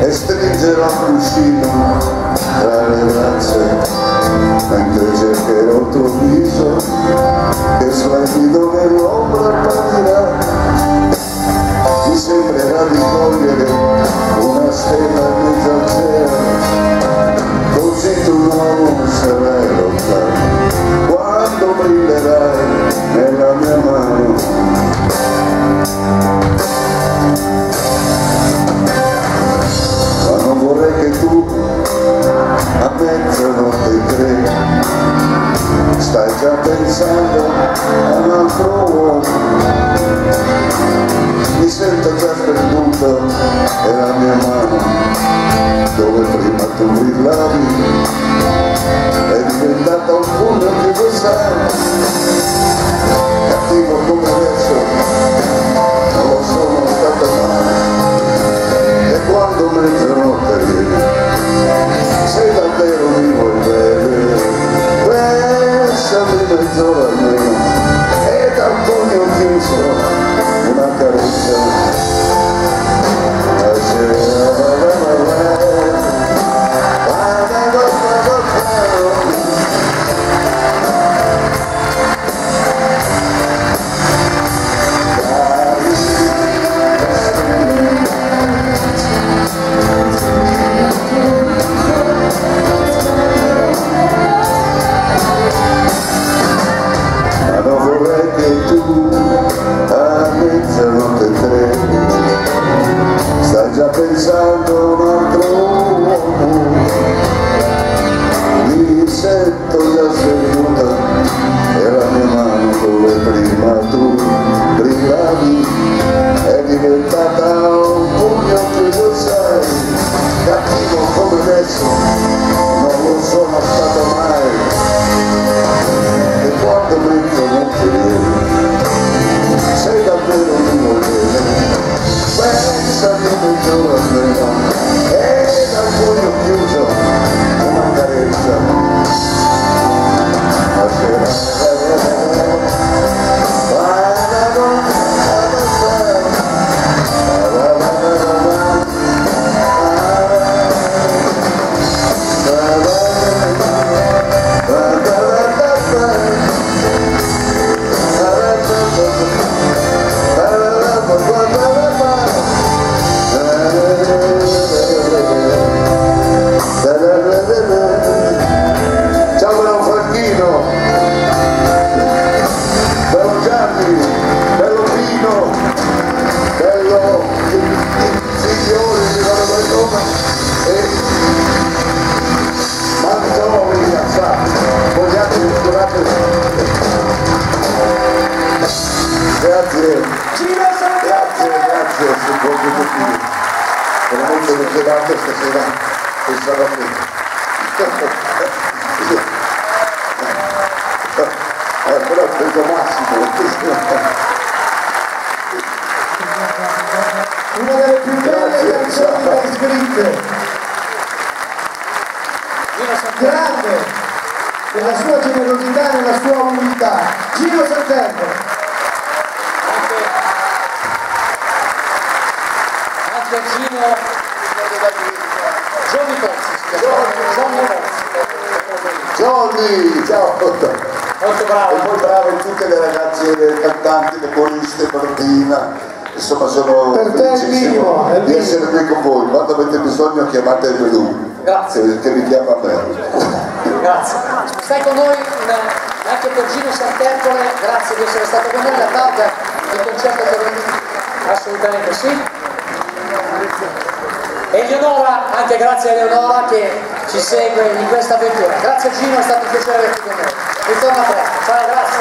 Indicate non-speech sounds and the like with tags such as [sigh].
e stringerò un cuscino tra le braccia. Mentre cercherò il tuo viso che slanchido nell'ombra apparirà mi sembrerà di cogliere una stella in mezzo così tu non sarai lontano fumo mi sento già perduta e la mia mano dove prima tu brillavi. È diventata un punto di pensare vorrei che tu a mezzanotte tre. Stai già pensando a un altro uomo. Mi sento Grazie, grazie, grazie, se può tutti. Veramente chiedate stasera pensavo a me. [laughs] Eh, però ho preso Massimo. Una delle più belle canzoni mai scritte. Grande nella sua generosità e nella sua umiltà. Gino Santelmo. Gino Giovanni Pozzi. Giovanni. Johnny, ciao. Molto E bravo. poi bravo in tutte le ragazze le cantanti, le coriste, Martina. Insomma sono Per il è il di essere qui con voi. Quando avete bisogno chiamate lui. Grazie. Che vi chiama a me. Grazie. Stai con noi in- anche per Gino Santerpole, grazie di essere stato con noi, la tarda del concerto per assolutamente sì. E Eleonora, anche grazie a Eleonora che ci segue in questa avventura. Grazie Gino, è stato un piacere averti con noi. Ritorna presto. Ciao, grazie.